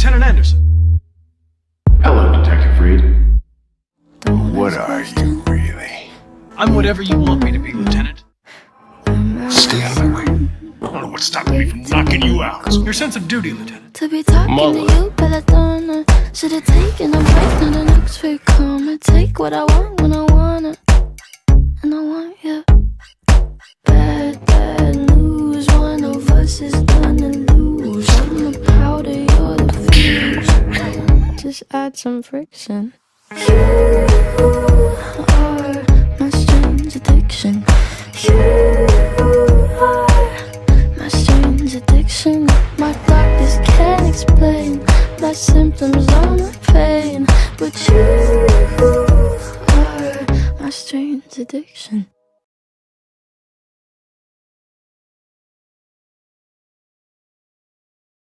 Lieutenant Anderson. Hello, Detective Reed. What are you really? I'm whatever you want me to be, Lieutenant. Stay out of my way. I don't know what's stopping me from knocking you out. Your sense of duty, Lieutenant. To be talking Mother. to you, but I don't know. Should've taken a break, now the next fake comment. Take what I want when I want it. And I want you. Bad, just add some friction. You are my strange addiction. You are my strange addiction. My doctors can't explain my symptoms or my pain, but you are my strange addiction.